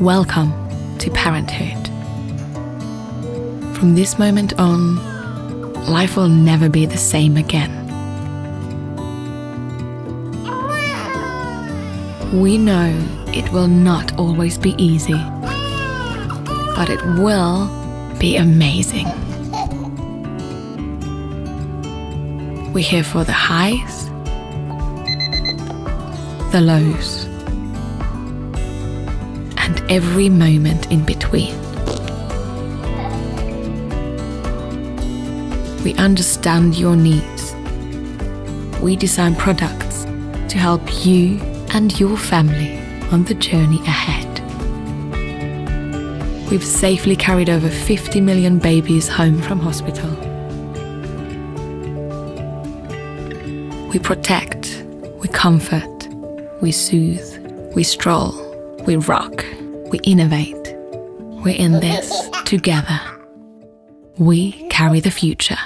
Welcome to parenthood. From this moment on, life will never be the same again. We know it will not always be easy, but it will be amazing. We're here for the highs, the lows, and every moment in between. We understand your needs. We design products to help you and your family on the journey ahead. We've safely carried over 50 million babies home from hospital. We protect, we comfort, we soothe, we stroll, we rock, we innovate. We're in this together. We carry the future.